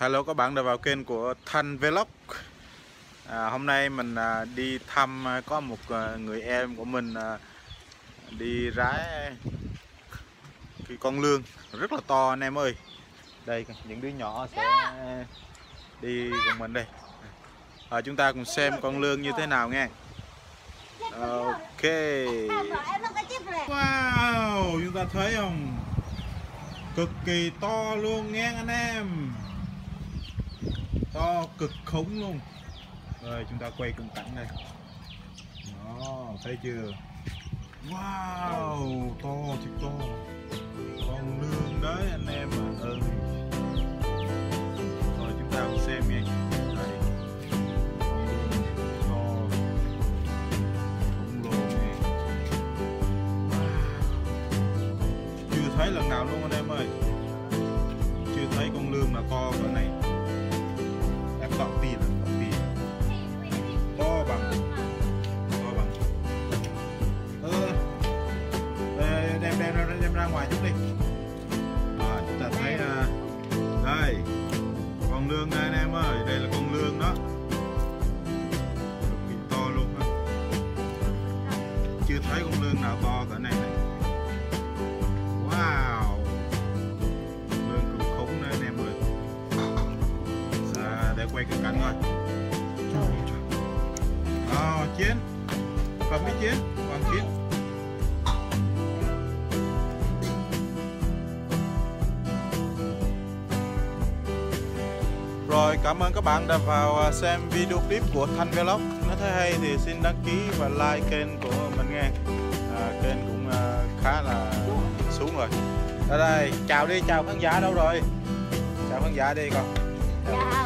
Hello các bạn đã vào kênh của Thanh Vlog. À, Hôm nay mình à, đi thăm à, có một à, người em của mình à, đi rái cái con lương rất là to anh em ơi. Đây những đứa nhỏ sẽ đi cùng mình đây. À, Chúng ta cùng xem con lương như thế nào nghe. Ok. Wow chúng ta thấy không? Cực kỳ to luôn nghe anh em to cực khủng luôn. Rồi chúng ta quay cận cảnh này, đó thấy chưa? Wow to thiệt to. Con lương đấy anh em à ơi ừ. rồi chúng ta cùng xem nha. Đây. To. Chưa thấy lần nào luôn anh em ơi. Ra ngoài chút đi. À, chúng ta thấy à, đây con lương đây anh em ơi đây là con lương đó. Kỳ to luôn ha chưa thấy con lương nào to cỡ này này. Wow. Lương cực khủng đấy anh em ơi. À, để quay cái cảnh thôi à, chiến. Cầm cái chiến còn chiến Rồi cảm ơn các bạn đã vào à, xem video clip của Thanh Vlog. Nếu thấy hay thì xin đăng ký và like kênh của mình nghe. À, Kênh cũng à, khá là xuống rồi. Ở đây chào đi chào khán giả đâu rồi? Chào khán giả đi con. Chào